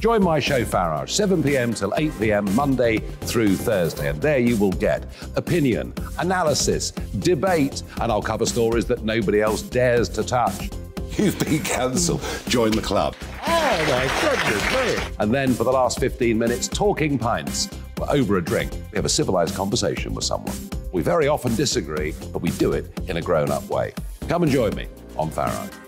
Join my show Farage, 7 pm till 8 pm, Monday through Thursday. And there you will get opinion, analysis, debate, and I'll cover stories that nobody else dares to touch. You've been cancelled. Join the club. Oh my goodness me. And then for the last 15 minutes, talking pints. We're over a drink. We have a civilized conversation with someone. We very often disagree, but we do it in a grown up way. Come and join me on Farage.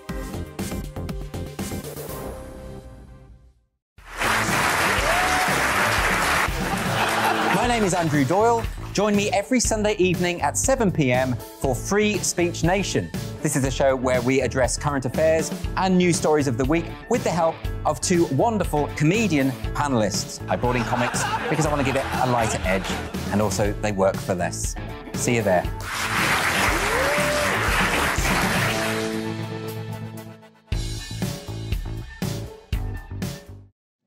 Is Andrew Doyle. Join me every Sunday evening at 7 pm for Free Speech Nation. This is a show where we address current affairs and news stories of the week with the help of two wonderful comedian panelists. I brought in comics because I want to give it a lighter edge and also they work for less. See you there.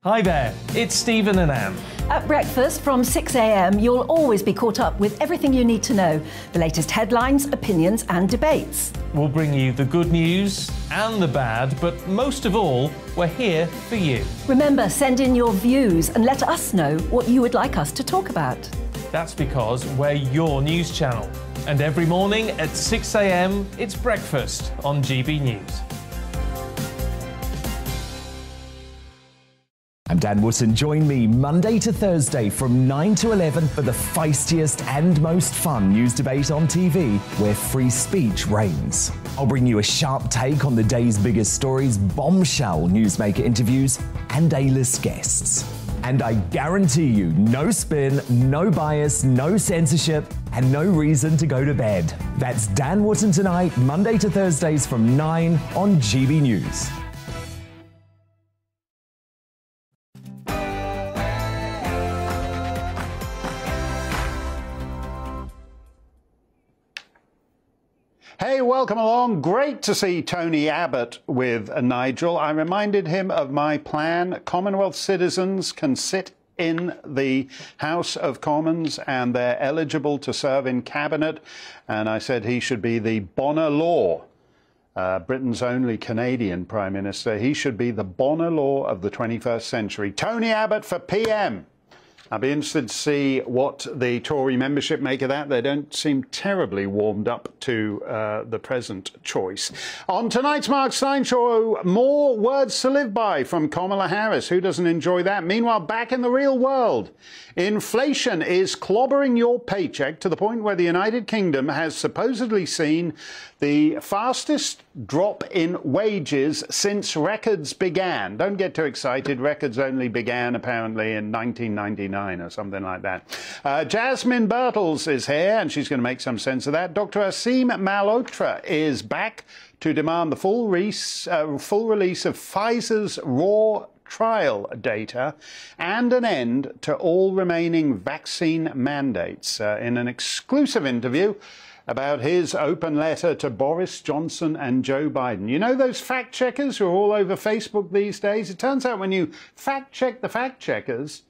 Hi there, it's Stephen and Anne. At breakfast from 6am, you'll always be caught up with everything you need to know the latest headlines, opinions, and debates. We'll bring you the good news and the bad, but most of all, we're here for you. Remember, send in your views and let us know what you would like us to talk about. That's because we're your news channel. And every morning at 6am, it's breakfast on GB News. I'm Dan Wootton. Join me Monday to Thursday from 9 to 11 for the feistiest and most fun news debate on TV where free speech reigns. I'll bring you a sharp take on the day's biggest stories, bombshell newsmaker interviews, and A-list guests. And I guarantee you, no spin, no bias, no censorship, and no reason to go to bed. That's Dan Wootton tonight, Monday to Thursdays from 9 on GB News. Welcome along. Great to see Tony Abbott with Nigel. I reminded him of my plan. Commonwealth citizens can sit in the House of Commons and they're eligible to serve in cabinet. And I said he should be the Bonar Law. Uh, Britain's only Canadian Prime Minister. He should be the Bonar Law of the 21st century. Tony Abbott for PM. I'll be interested to see what the Tory membership make of that. They don't seem terribly warmed up to uh, the present choice. On tonight's Mark Steyn show, more words to live by from Kamala Harris. Who doesn't enjoy that? Meanwhile, back in the real world, inflation is clobbering your paycheck to the point where the United Kingdom has supposedly seen the fastest drop in wages since records began. Don't get too excited. Records only began apparently in 1999 or something like that. Uh, Jasmine Birtles is here and she's going to make some sense of that. Dr. Aseem Malhotra is back to demand the full, re- uh, full release of Pfizer's raw trial data and an end to all remaining vaccine mandates. Uh, in an exclusive interview, about his open letter to Boris Johnson and Joe Biden. You know those fact checkers who are all over Facebook these days? It turns out when you fact check the fact checkers,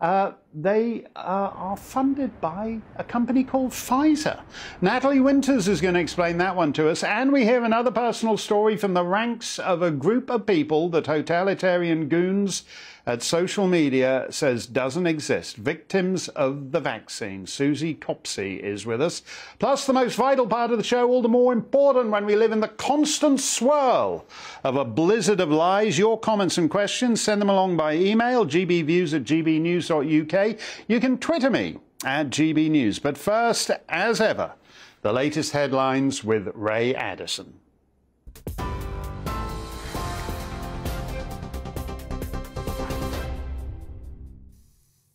uh, they uh, are funded by a company called Pfizer. Natalie Winters is going to explain that one to us. And we hear another personal story from the ranks of a group of people, that totalitarian goons at social media says doesn't exist. Victims of the vaccine. Susie Copsey is with us. Plus, the most vital part of the show, all the more important when we live in the constant swirl of a blizzard of lies. Your comments and questions, send them along by email, gbviews at gbnews.uk. You can Twitter me at gbnews. But first, as ever, the latest headlines with Ray Addison.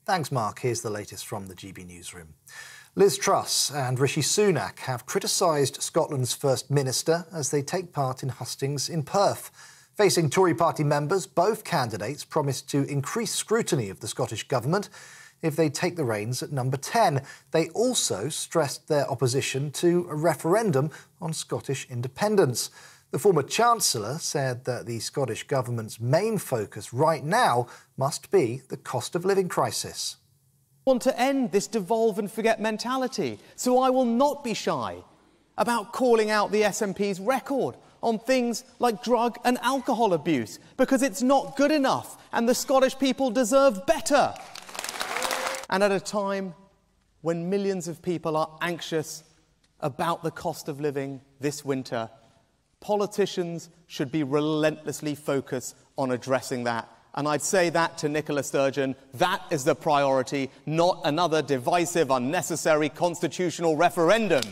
Thanks, Mark. Here's the latest from the GB Newsroom. Liz Truss and Rishi Sunak have criticised Scotland's First Minister as they take part in hustings in Perth. Facing Tory party members, both candidates promised to increase scrutiny of the Scottish Government if they take the reins at number 10. They also stressed their opposition to a referendum on Scottish independence. The former Chancellor said that the Scottish Government's main focus right now must be the cost of living crisis. I want to end this devolve and forget mentality, so I will not be shy about calling out the SNP's record on things like drug and alcohol abuse because it's not good enough and the Scottish people deserve better. And at a time when millions of people are anxious about the cost of living this winter, politicians should be relentlessly focused on addressing that. And I'd say that to Nicola Sturgeon that is the priority, not another divisive, unnecessary constitutional referendum.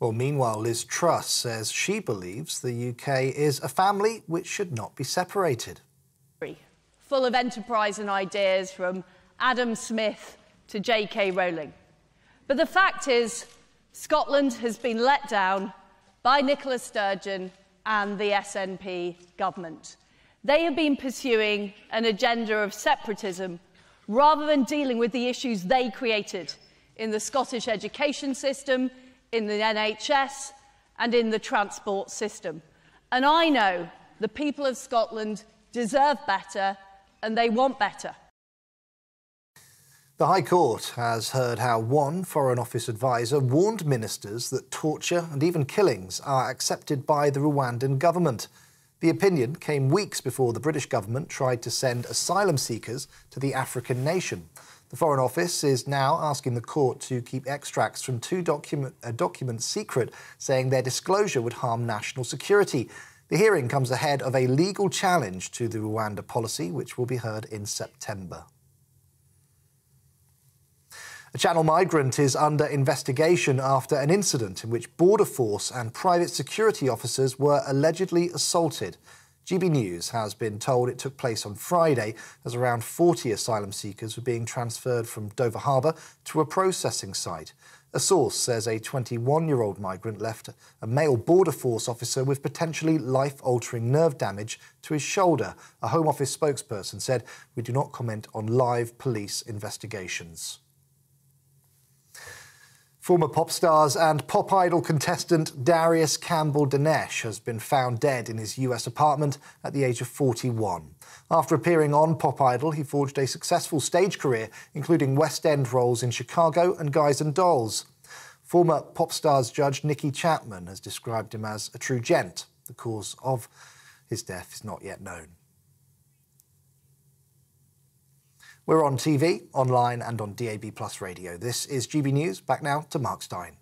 Well, meanwhile, Liz Truss says she believes the UK is a family which should not be separated. Full of enterprise and ideas from Adam Smith to J.K. Rowling. But the fact is, Scotland has been let down by Nicola Sturgeon and the SNP government. They have been pursuing an agenda of separatism rather than dealing with the issues they created in the Scottish education system, in the NHS, and in the transport system. And I know the people of Scotland deserve better and they want better. The High Court has heard how one Foreign Office adviser warned ministers that torture and even killings are accepted by the Rwandan government. The opinion came weeks before the British government tried to send asylum seekers to the African nation. The Foreign Office is now asking the court to keep extracts from two document, uh, documents secret, saying their disclosure would harm national security. The hearing comes ahead of a legal challenge to the Rwanda policy, which will be heard in September. A Channel migrant is under investigation after an incident in which Border Force and private security officers were allegedly assaulted. GB News has been told it took place on Friday as around 40 asylum seekers were being transferred from Dover Harbour to a processing site. A source says a 21 year old migrant left a male Border Force officer with potentially life altering nerve damage to his shoulder. A Home Office spokesperson said, We do not comment on live police investigations. Former pop stars and pop idol contestant Darius Campbell Danesh has been found dead in his US apartment at the age of 41. After appearing on Pop Idol, he forged a successful stage career, including West End roles in Chicago and Guys and Dolls. Former pop stars judge Nicki Chapman has described him as a true gent. The cause of his death is not yet known. We're on TV, online, and on DAB Plus radio. This is GB News. Back now to Mark Steyn.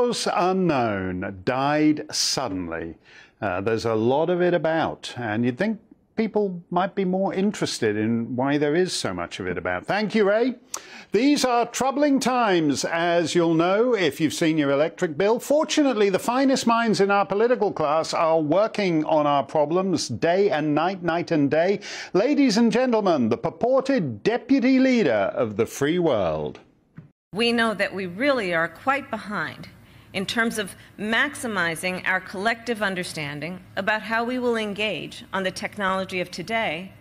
Cause unknown died suddenly. Uh, there's a lot of it about, and you'd think people might be more interested in why there is so much of it about. Thank you, Ray. These are troubling times, as you'll know if you've seen your electric bill. Fortunately, the finest minds in our political class are working on our problems day and night, night and day. Ladies and gentlemen, the purported deputy leader of the free world. We know that we really are quite behind in terms of maximizing our collective understanding about how we will engage on the technology of today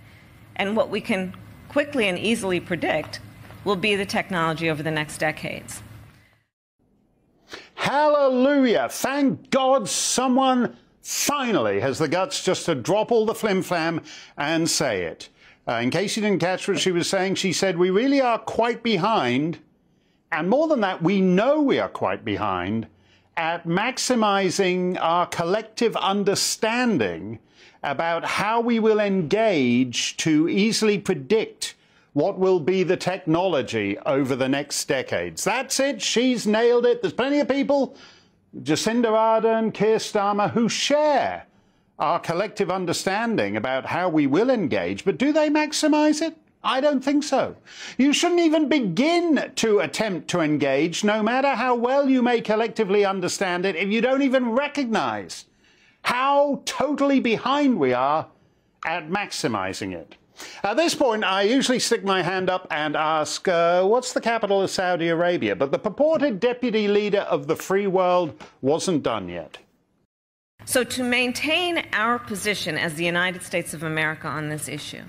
and what we can quickly and easily predict will be the technology over the next decades. Hallelujah! Thank God someone finally has the guts just to drop all the flim flam and say it. Uh, in case you didn't catch what she was saying, she said, We really are quite behind. And more than that, we know we are quite behind at maximizing our collective understanding about how we will engage to easily predict what will be the technology over the next decades. That's it. She's nailed it. There's plenty of people, Jacinda Ardern, Keir Starmer, who share our collective understanding about how we will engage, but do they maximize it? I don't think so. You shouldn't even begin to attempt to engage, no matter how well you may collectively understand it, if you don't even recognize how totally behind we are at maximizing it. At this point, I usually stick my hand up and ask, uh, what's the capital of Saudi Arabia? But the purported deputy leader of the free world wasn't done yet. So, to maintain our position as the United States of America on this issue,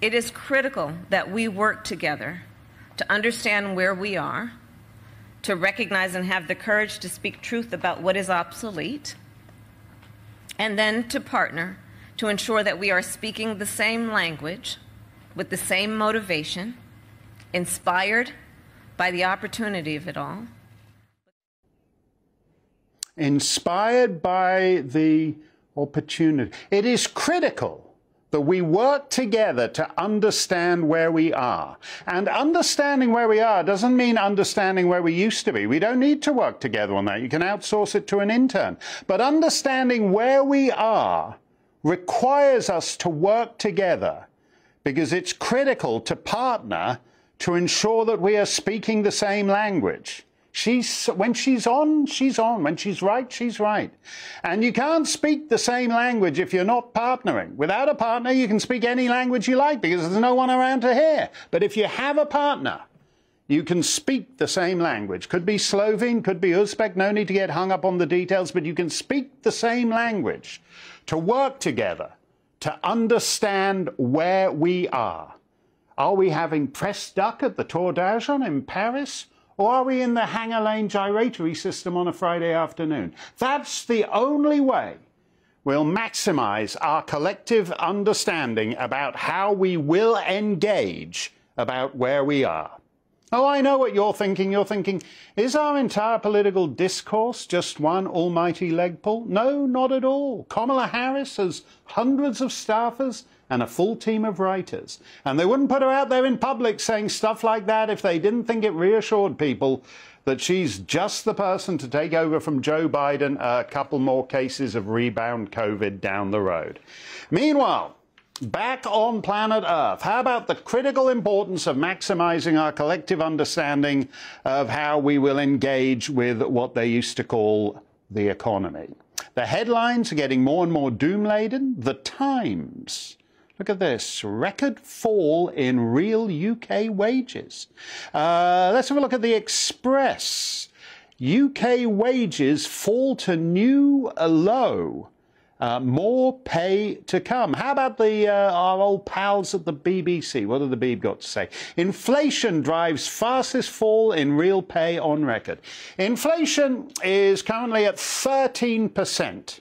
it is critical that we work together to understand where we are, to recognize and have the courage to speak truth about what is obsolete, and then to partner to ensure that we are speaking the same language with the same motivation, inspired by the opportunity of it all. Inspired by the opportunity. It is critical that we work together to understand where we are. And understanding where we are doesn't mean understanding where we used to be. We don't need to work together on that. You can outsource it to an intern. But understanding where we are requires us to work together because it's critical to partner to ensure that we are speaking the same language. She's, when she's on, she's on. When she's right, she's right. And you can't speak the same language if you're not partnering. Without a partner, you can speak any language you like because there's no one around to hear. But if you have a partner, you can speak the same language. Could be Slovene, could be Uzbek, no need to get hung up on the details, but you can speak the same language to work together, to understand where we are. Are we having press duck at the Tour d'Argent in Paris? Or are we in the hanger lane gyratory system on a Friday afternoon? That's the only way we'll maximize our collective understanding about how we will engage about where we are. Oh, I know what you're thinking. You're thinking, is our entire political discourse just one almighty leg pull? No, not at all. Kamala Harris has hundreds of staffers and a full team of writers. And they wouldn't put her out there in public saying stuff like that if they didn't think it reassured people that she's just the person to take over from Joe Biden a couple more cases of rebound COVID down the road. Meanwhile, back on planet Earth, how about the critical importance of maximizing our collective understanding of how we will engage with what they used to call the economy? The headlines are getting more and more doom laden. The Times Look at this record fall in real UK wages. Uh, let's have a look at the Express. UK wages fall to new low. Uh, more pay to come. How about the uh, our old pals at the BBC? What have the Beeb got to say? Inflation drives fastest fall in real pay on record. Inflation is currently at 13 percent.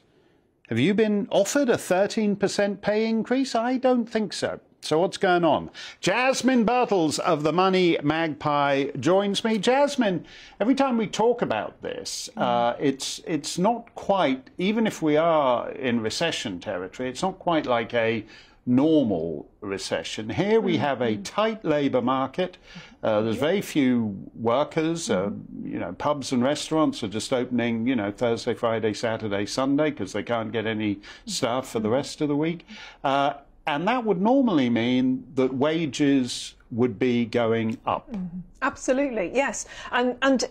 Have you been offered a 13% pay increase? I don't think so. So what's going on? Jasmine Birtles of the Money Magpie joins me. Jasmine, every time we talk about this, mm. uh, it's it's not quite. Even if we are in recession territory, it's not quite like a normal recession. Here we have a mm-hmm. tight labour market. Uh, there's very few workers. Uh, mm-hmm. you know, pubs and restaurants are just opening. You know, Thursday, Friday, Saturday, Sunday because they can't get any staff for the mm-hmm. rest of the week. Uh, and that would normally mean that wages would be going up. Mm-hmm. Absolutely, yes. And, and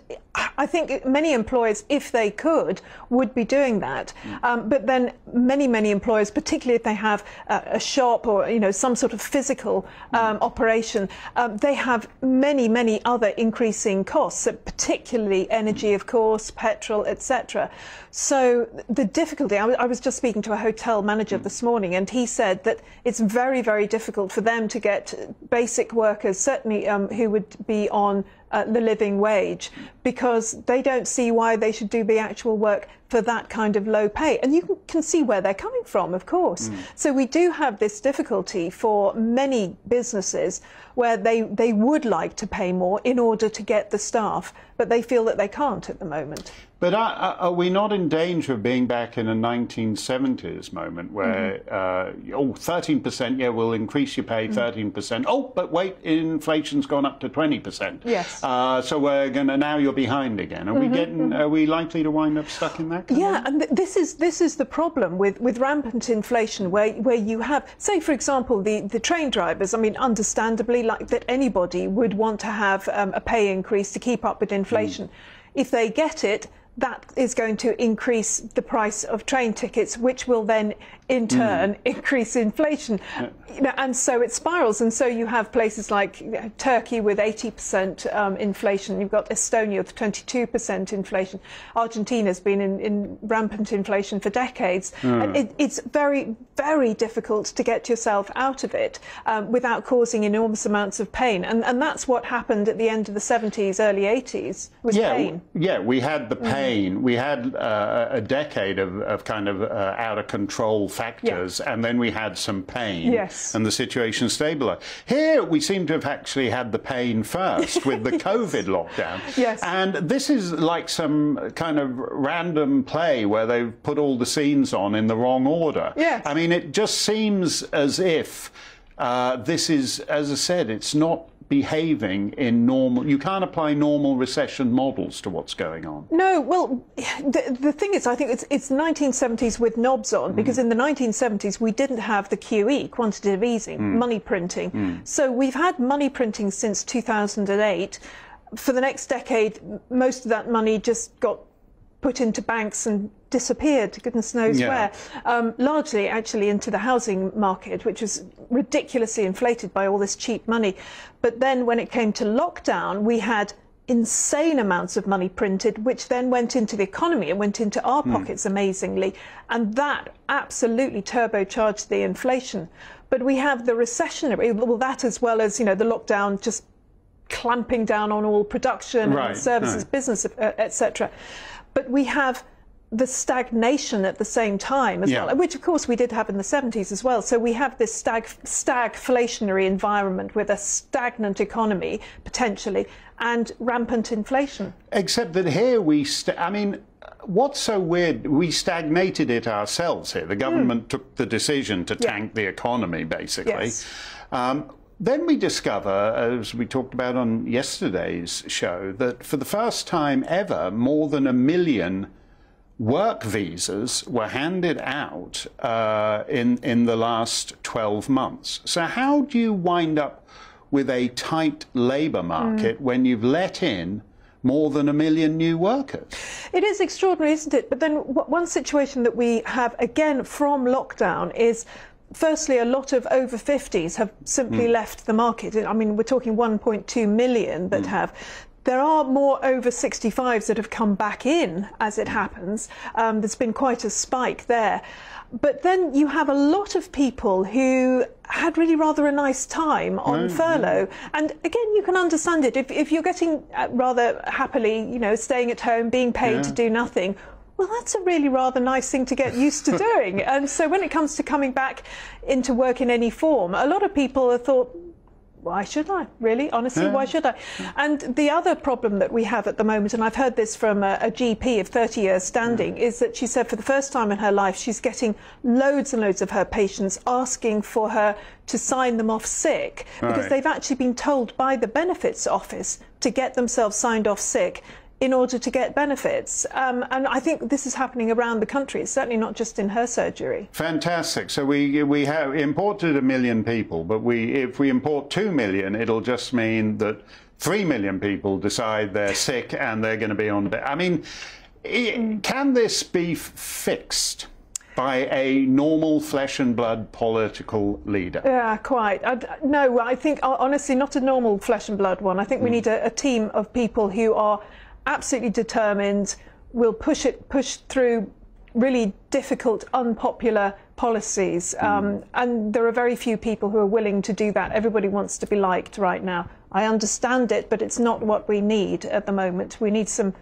I think many employers, if they could, would be doing that. Mm. Um, but then many, many employers, particularly if they have a, a shop or you know some sort of physical um, mm. operation, um, they have many, many other increasing costs, particularly energy, of course, petrol, etc. So the difficulty, I, w- I was just speaking to a hotel manager mm. this morning, and he said that it's very, very difficult for them to get basic workers, certainly um, who would be on uh, the living wage because they don't see why they should do the actual work for that kind of low pay. And you can see where they're coming from, of course. Mm. So we do have this difficulty for many businesses where they, they would like to pay more in order to get the staff, but they feel that they can't at the moment. But are, are, we not in danger of being back in a 1970s moment where, mm-hmm. uh, oh, 13%, yeah, we'll increase your pay 13%. Mm-hmm. Oh, but wait, inflation's gone up to 20%. Yes. Uh, so we're going to, now you're behind again. Are mm-hmm. we getting, mm-hmm. are we likely to wind up stuck in that? yeah, and th- this is, this is the problem with, with rampant inflation where, where you have, say, for example, the, the train drivers, I mean, understandably, like that anybody would want to have um, a pay increase to keep up with inflation. Mm. If they get it, that is going to increase the price of train tickets, which will then in mm. turn mm. increase inflation. Yeah. You know, and so it spirals. And so you have places like you know, Turkey with 80% um, inflation. You've got Estonia with 22% inflation. Argentina's been in, in rampant inflation for decades. Mm. And it, it's very, very difficult to get yourself out of it um, without causing enormous amounts of pain. And, and that's what happened at the end of the 70s, early 80s, was yeah, pain. Yeah, we had the mm. pain. Mm. we had uh, a decade of, of kind of uh, out of control factors, and then we had some pain, Yes. and the situation stabilized. Here, we seem to have actually had the pain first with the COVID lockdown. Yes. And this is like some kind of random play where they've put all the scenes on in the wrong order. Yes. I mean, it just seems as if uh, this is, as I said, it's not behaving in normal. You can't apply normal recession models to what's going on. No, well, the, the thing is, I think it's, it's 1970s with knobs on, mm. because in the 1970s we didn't have the QE, quantitative easing, mm. money printing. Mm. So we've had money printing since 2008. For the next decade, most of that money just got put into banks and disappeared to goodness knows Yeah. where. Um, largely, actually, into the housing market, which was ridiculously inflated by all this cheap money. But then, when it came to lockdown, we had insane amounts of money printed, which then went into the economy and went into our pockets amazingly. And that absolutely turbocharged the inflation. But we have the recessionary, well, that as well as, you know, the lockdown just clamping down on all production Right, and services, right. business, uh, etc. But we have the stagnation at the same time as Yeah. well, which of course we did have in the 70s as well. So we have this stag, stagflationary environment with a stagnant economy potentially and rampant inflation. Except that here we, I mean, what's so weird? We stagnated it ourselves here. The government took the decision to tank the economy, basically. Yes. Um, then we discover, as we talked about on yesterday's show, that for the first time ever, more than a million work visas were handed out uh, in in the last 12 months. So how do you wind up with a tight labour market when you've let in more than a million new workers? It is extraordinary, isn't it? But then w- one situation that we have again from lockdown is. Firstly, a lot of over 50s have simply hmm. left the market. I mean, we're talking 1.2 million that hmm. have. There are more over 65s that have come back in, as it hmm. happens. Um, there's been quite a spike there. But then you have a lot of people who had really rather a nice time on furlough. And again, you can understand it. If, if you're getting uh, rather happily, you know, staying at home, being paid to do nothing, well, that's a really rather nice thing to get used to doing. and so when it comes to coming back into work in any form, a lot of people have thought, why should I? Really? Honestly, why should I? And the other problem that we have at the moment, and I've heard this from a, a GP of 30 years standing, is that she said for the first time in her life, she's getting loads and loads of her patients asking for her to sign them off sick because Right. they've actually been told by the benefits office to get themselves signed off sick in order to get benefits. Um, and I think this is happening around the country. It's certainly not just in her surgery. Fantastic. So we we have imported a million people, but we if we import two million, it'll just mean that three million people decide they're sick and they're going to be on. I mean, i- can this be f- fixed by a normal flesh and blood political leader? Yeah, quite. I, no, I think honestly, not a normal flesh and blood one. I think we need a, a team of people who are absolutely determined, will push it, push through really difficult, unpopular policies. Um, and there are very few people who are willing to do that. Everybody wants to be liked right now. I understand it, but it's not what we need at the moment. We need some.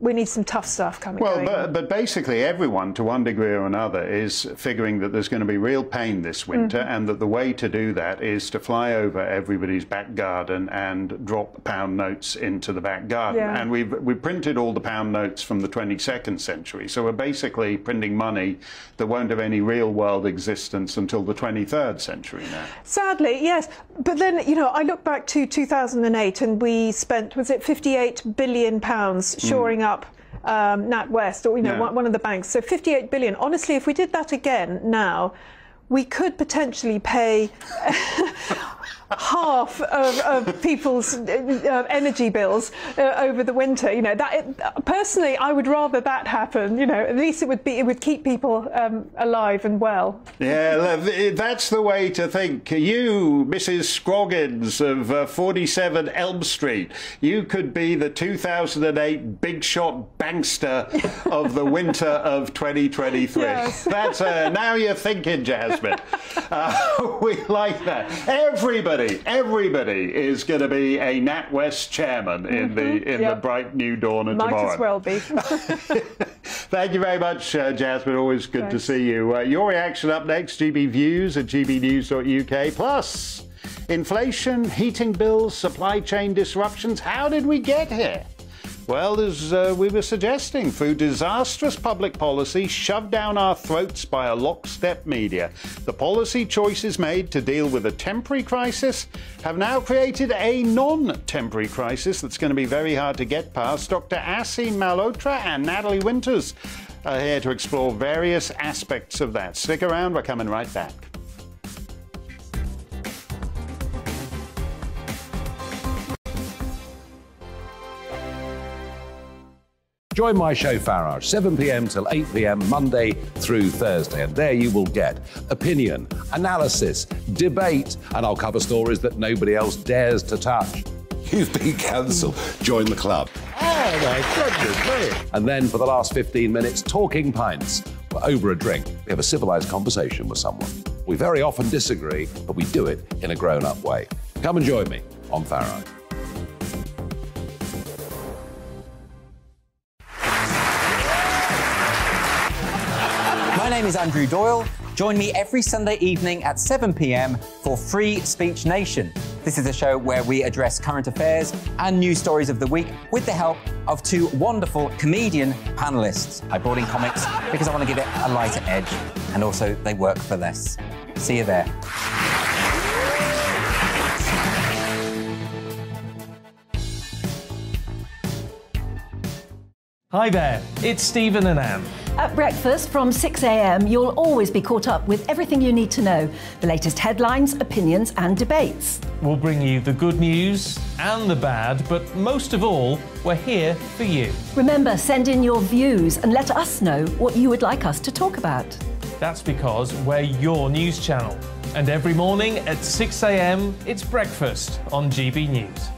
We need some tough stuff coming. Well, but, but basically, everyone, to one degree or another, is figuring that there's going to be real pain this winter, Mm-hmm. and that the way to do that is to fly over everybody's back garden and drop pound notes into the back garden. Yeah. And we've we printed all the pound notes from the 22nd century, so we're basically printing money that won't have any real world existence until the 23rd century now. Sadly, yes. But then, you know, I look back to 2008 and we spent, was it 58 billion pounds shoring up um, NatWest, or, you know, Yeah. one, one of the banks. So 58 billion. Honestly, if we did that again now, we could potentially pay half of, of people's uh, energy bills uh, over the winter. You know, that personally, I would rather that happen. You know, at least it would be it would keep people um, alive and well. Yeah, that's the way to think. You, Mrs. Scroggins of uh, 47 Elm Street, you could be the 2008 big shot bankster of the winter of 2023. Yes. That's uh, now you're thinking, Jasmine. Uh, we like that. Everybody everybody, everybody is going to be a NatWest chairman in the Mhm, in yep. the bright new dawn of Might tomorrow. as well be. Thank you very much, uh, Jasmine. Always good Thanks. to see you. Uh, your reaction up next, GB Views at gbnews.uk. Plus, inflation, heating bills, supply chain disruptions. How did we get here? Well, as uh, we were suggesting, through disastrous public policy shoved down our throats by a lockstep media, the policy choices made to deal with a temporary crisis have now created a non temporary crisis that's going to be very hard to get past. Dr. Aseem Malhotra and Natalie Winters are here to explore various aspects of that. Stick around, we're coming right back. Join my show Farage, 7 pm till 8 pm, Monday through Thursday. And there you will get opinion, analysis, debate, and I'll cover stories that nobody else dares to touch. You've been cancelled. Join the club. Oh my goodness me. And then for the last 15 minutes, talking pints. We're over a drink. We have a civilized conversation with someone. We very often disagree, but we do it in a grown up way. Come and join me on Farage. My name is Andrew Doyle. Join me every Sunday evening at 7 pm for Free Speech Nation. This is a show where we address current affairs and news stories of the week with the help of two wonderful comedian panelists. I brought in comics because I want to give it a lighter edge and also they work for less. See you there. Hi there, it's Stephen and Anne. At breakfast from 6am, you'll always be caught up with everything you need to know the latest headlines, opinions, and debates. We'll bring you the good news and the bad, but most of all, we're here for you. Remember, send in your views and let us know what you would like us to talk about. That's because we're your news channel. And every morning at 6am, it's breakfast on GB News.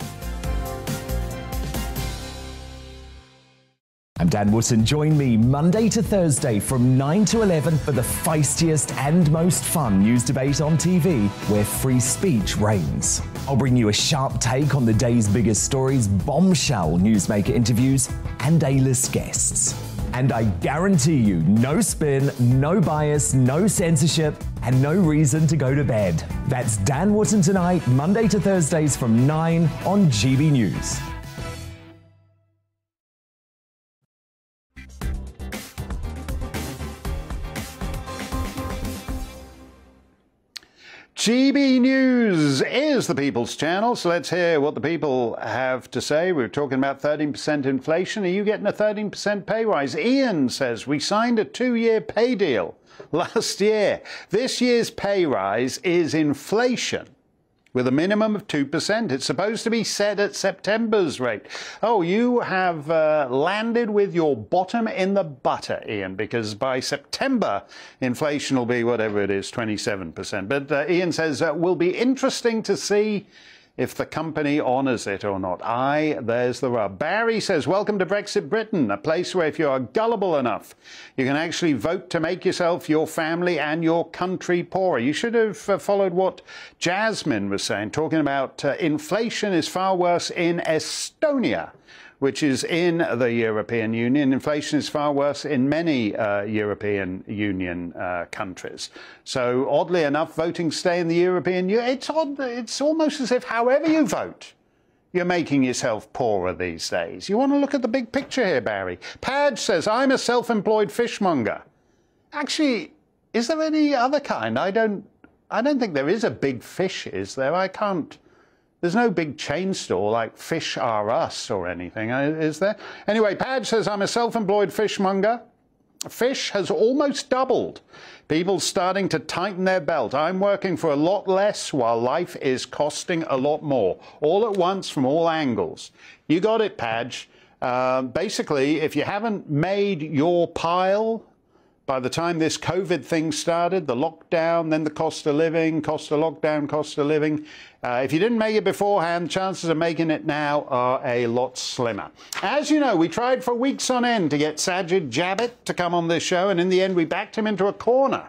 I'm Dan Wootton. Join me Monday to Thursday from 9 to 11 for the feistiest and most fun news debate on TV where free speech reigns. I'll bring you a sharp take on the day's biggest stories, bombshell newsmaker interviews, and A-list guests. And I guarantee you, no spin, no bias, no censorship, and no reason to go to bed. That's Dan Wootton tonight, Monday to Thursdays from 9 on GB News. GB News is the People's Channel, so let's hear what the people have to say. We are talking about 13% inflation. Are you getting a 13% pay rise? Ian says, We signed a two year pay deal last year. This year's pay rise is inflation with a minimum of 2%. It's supposed to be set at September's rate. Oh, you have uh, landed with your bottom in the butter, Ian, because by September, inflation will be whatever it is, 27%. But uh, Ian says, uh, will be interesting to see if the company honours it or not. Aye, there's the rub. Barry says, Welcome to Brexit Britain, a place where if you are gullible enough, you can actually vote to make yourself, your family, and your country poorer. You should have uh, followed what Jasmine was saying, talking about uh, inflation is far worse in Estonia. Which is in the European Union. Inflation is far worse in many uh, European Union uh, countries. So, oddly enough, voting stay in the European Union, it's, odd, it's almost as if, however you vote, you're making yourself poorer these days. You want to look at the big picture here, Barry. Padge says, I'm a self employed fishmonger. Actually, is there any other kind? I don't, I don't think there is a big fish, is there? I can't. There's no big chain store like Fish R Us or anything, uh, is there? Anyway, Padge says, I'm a self employed fishmonger. Fish has almost doubled. People starting to tighten their belt. I'm working for a lot less while life is costing a lot more. All at once from all angles. You got it, Padge. Uh, basically, if you haven't made your pile by the time this COVID thing started, the lockdown, then the cost of living, cost of lockdown, cost of living, Uh, if you didn't make it beforehand, chances of making it now are a lot slimmer. As you know, we tried for weeks on end to get Sajid Javid to come on this show, and in the end, we backed him into a corner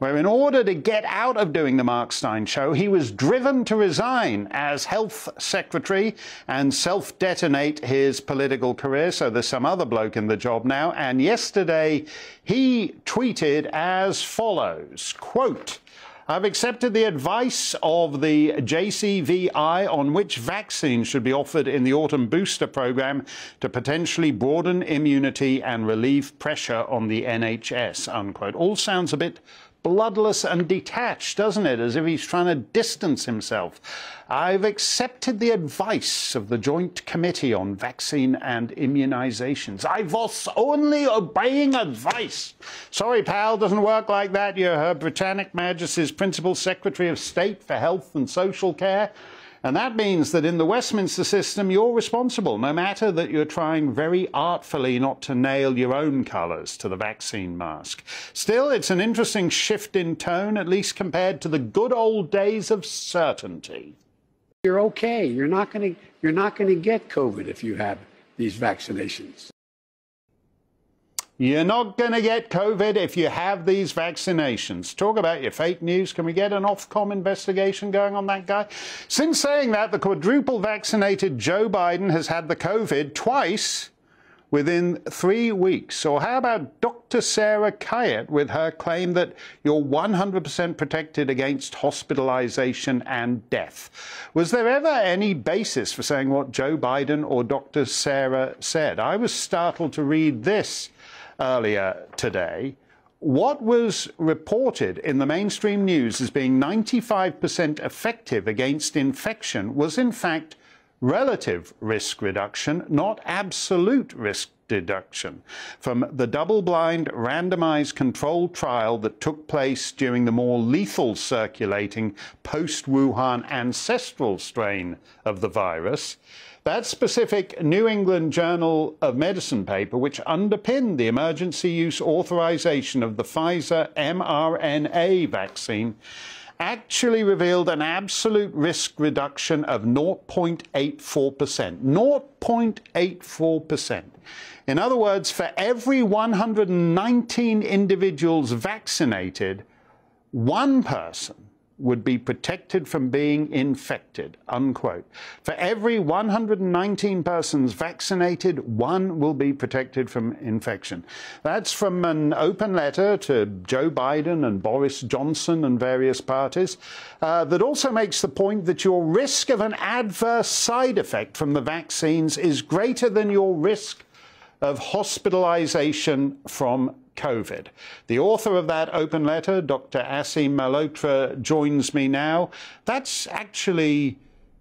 where in order to get out of doing the Mark Steyn show, he was driven to resign as health secretary and self detonate his political career. So there's some other bloke in the job now. And yesterday he tweeted as follows quote, I've accepted the advice of the JCVI on which vaccines should be offered in the autumn booster program to potentially broaden immunity and relieve pressure on the NHS. Unquote. All sounds a bit bloodless and detached, doesn't it? As if he's trying to distance himself. I've accepted the advice of the Joint Committee on Vaccine and Immunizations. I was only obeying advice. Sorry, pal, doesn't work like that. You're Her Britannic Majesty's Principal Secretary of State for Health and Social Care. And that means that in the Westminster system, you're responsible, no matter that you're trying very artfully not to nail your own colours to the vaccine mask. Still, it's an interesting shift in tone, at least compared to the good old days of certainty. You're okay. You're not going to you're not going to get COVID if you have these vaccinations. You're not going to get COVID if you have these vaccinations. Talk about your fake news. Can we get an Ofcom investigation going on that guy? Since saying that, the quadruple vaccinated Joe Biden has had the COVID twice within three weeks. Or how about Dr. Sara Kayat with her claim that you're 100% protected against hospitalization and death? Was there ever any basis for saying what Joe Biden or Dr. Sarah said? I was startled to read this earlier today. What was reported in the mainstream news as being 95% effective against infection was, in fact, relative risk reduction, not absolute risk reduction, from the double blind randomized controlled trial that took place during the more lethal circulating post Wuhan ancestral strain of the virus. That specific New England Journal of Medicine paper, which underpinned the emergency use authorization of the Pfizer mRNA vaccine, actually revealed an absolute risk reduction of 0.84%. 0.84%. In other words, for every 119 individuals vaccinated, one person would be protected from being infected, unquote. For every 119 persons vaccinated, one will be protected from infection. That's from an open letter to Joe Biden and Boris Johnson and various parties uh, that also makes the point that your risk of an adverse side effect from the vaccines is greater than your risk of hospitalization from COVID. The author of that open letter, Dr. Aseem Malhotra, joins me now. That's actually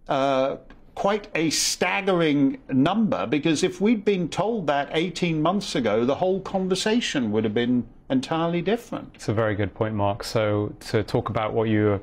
uh, quite a staggering number because if we'd been told that 18 months ago, the whole conversation would have been entirely different. It's a very good point, Mark. So, to talk about what you were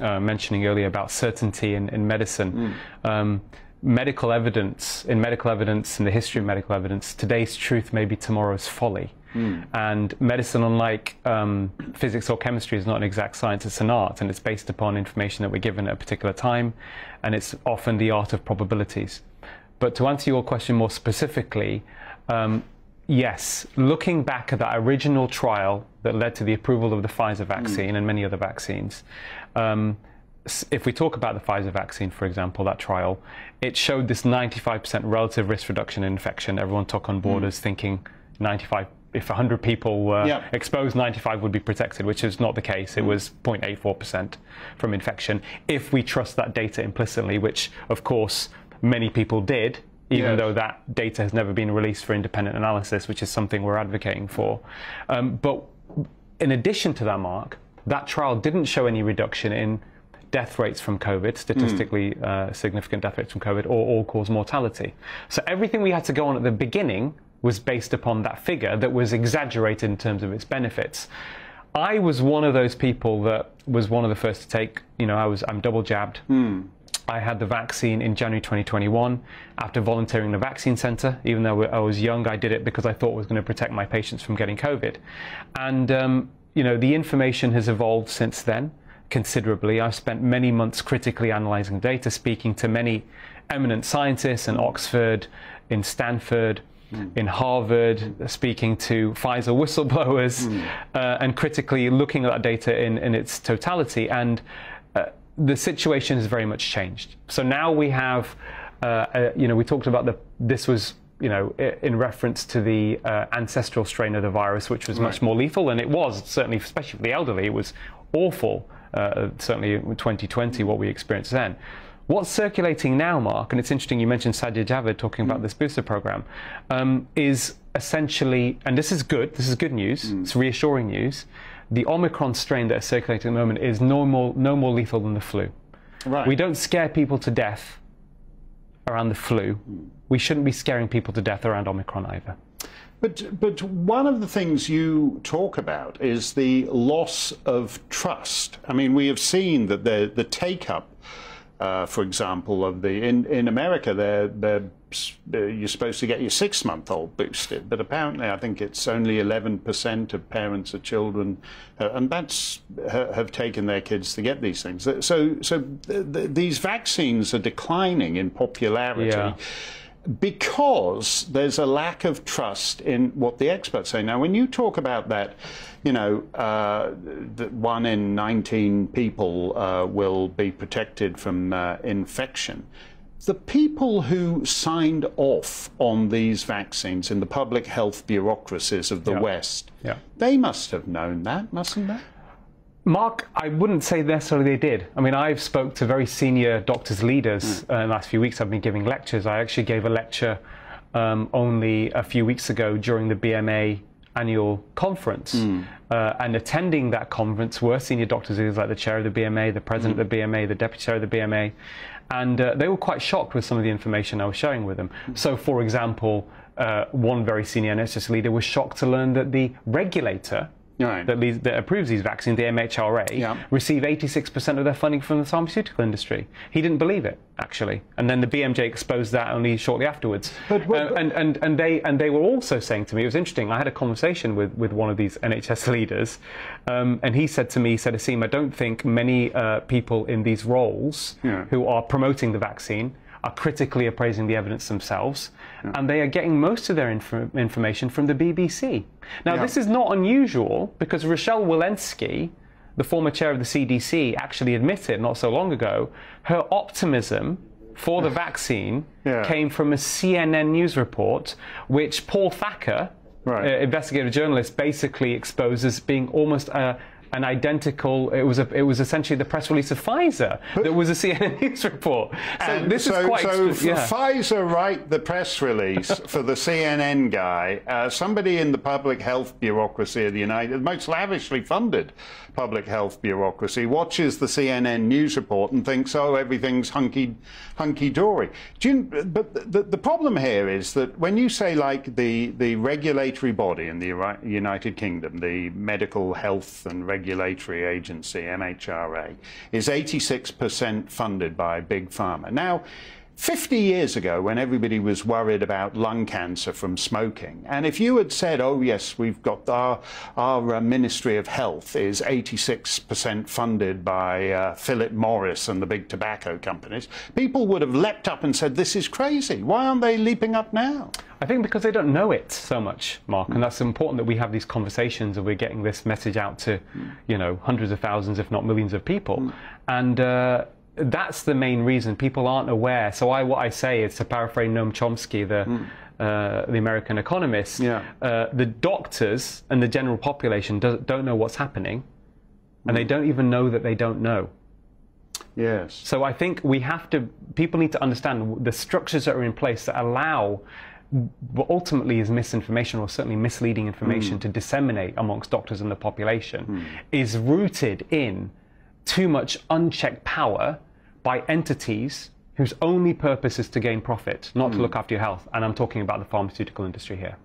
uh, mentioning earlier about certainty in, in medicine. Mm. Um, medical evidence, in medical evidence, in the history of medical evidence, today's truth may be tomorrow's folly. Mm. And medicine, unlike um, physics or chemistry, is not an exact science, it's an art, and it's based upon information that we're given at a particular time, and it's often the art of probabilities. But to answer your question more specifically, um, yes, looking back at that original trial that led to the approval of the Pfizer vaccine mm. and many other vaccines, um, if we talk about the Pfizer vaccine, for example, that trial, it showed this 95% relative risk reduction in infection. Everyone took on board mm. as thinking 95 if 100 people were yeah. exposed, 95 would be protected, which is not the case. It mm. was 0.84% from infection. If we trust that data implicitly, which of course many people did, even yes. though that data has never been released for independent analysis, which is something we're advocating for. Um, but in addition to that, Mark, that trial didn't show any reduction in death rates from COVID, statistically mm. uh, significant death rates from COVID, or all cause mortality. So everything we had to go on at the beginning was based upon that figure that was exaggerated in terms of its benefits. I was one of those people that was one of the first to take, you know, I was, I'm double jabbed. Mm. I had the vaccine in January 2021 after volunteering in the vaccine center. Even though I was young, I did it because I thought it was going to protect my patients from getting COVID. And, um, you know, the information has evolved since then considerably. I've spent many months critically analysing data, speaking to many eminent scientists in Oxford, in Stanford, in Harvard, speaking to Pfizer whistleblowers, uh, and critically looking at that data in, in its totality. And uh, the situation has very much changed. So now we have, uh, uh, you know, we talked about the this was. You know, in reference to the uh, ancestral strain of the virus, which was much more lethal, and it was certainly, especially for the elderly, it was awful. Uh, certainly, in 2020, what we experienced then. What's circulating now, Mark, and it's interesting you mentioned Sajid Javid talking about mm. this booster program, um, is essentially, and this is good, this is good news, mm. it's reassuring news. The Omicron strain that is circulating at the moment is no more, no more lethal than the flu. Right. We don't scare people to death around the flu. Mm. We shouldn't be scaring people to death around Omicron either. But, but one of the things you talk about is the loss of trust. I mean, we have seen that the, the take up, uh, for example, of the in, in America, they're, they're, uh, you're supposed to get your six month old boosted, but apparently I think it's only 11% of parents of children, uh, and that's ha- have taken their kids to get these things. So, so th- th- these vaccines are declining in popularity Yeah. Because there's a lack of trust in what the experts say. Now, when you talk about that, you know, uh, that one in 19 people uh, will be protected from uh, infection. The people who signed off on these vaccines in the public health bureaucracies of the West, Yeah. they must have known that, mustn't they? Mark, I wouldn't say necessarily they did. I mean, I've spoke to very senior doctors, leaders uh, in the last few weeks. I've been giving lectures. I actually gave a lecture um, only a few weeks ago during the BMA annual conference. Uh, and attending that conference were senior doctors, leaders like the chair of the BMA, the president of the BMA, the deputy chair of the BMA. And uh, they were quite shocked with some of the information I was sharing with them. So, for example, uh, one very senior NHS leader was shocked to learn that the regulator that, leads, that approves these vaccines, the MHRA, receive 86% of their funding from the pharmaceutical industry. He didn't believe it, actually. And then the BMJ exposed that only shortly afterwards. Uh, and, and, and, they, and they were also saying to me, it was interesting, I had a conversation with, with one of these NHS leaders, um, and he said to me, he said, Aseem, I don't think many uh, people in these roles Yeah. who are promoting the vaccine are critically appraising the evidence themselves, and they are getting most of their inf- information from the BBC. Now, Yeah. this is not unusual because Rochelle Walensky, the former chair of the CDC, actually admitted not so long ago her optimism for the vaccine came from a CNN news report, which Paul Thacker, uh, investigative journalist, basically exposed as being almost a an identical. It was a, it was essentially the press release of Pfizer that was a CNN news report. So And this so, is quite. so yeah. Pfizer write the press release for the CNN guy. Uh, somebody in the public health bureaucracy of the United, the most lavishly funded public health bureaucracy, watches the CNN news report and thinks, "Oh, everything's hunky hunky dory." Do you, but the, the problem here is that when you say like the the regulatory body in the United Kingdom, the Medical Health and Regulatory Agency (MHRA), is 86% funded by big pharma. Now. 50 years ago, when everybody was worried about lung cancer from smoking, and if you had said, oh, yes, we've got our, our uh, Ministry of Health is 86% funded by uh, Philip Morris and the big tobacco companies, people would have leapt up and said, this is crazy. Why aren't they leaping up now? I think because they don't know it so much, Mark, and that's important that we have these conversations and we're getting this message out to, you know, hundreds of thousands, if not millions of people, and. Uh, that's the main reason people aren't aware. So I, what I say is to paraphrase Noam Chomsky, the uh, the American economist. Uh, the doctors and the general population do, don't know what's happening, and they don't even know that they don't know. Yes. So I think we have to. People need to understand the structures that are in place that allow what ultimately is misinformation or certainly misleading information Mm. to disseminate amongst doctors and the population Mm. is rooted in too much unchecked power by entities whose only purpose is to gain profit, not to Mm. look after your health. And I'm talking about the pharmaceutical industry here.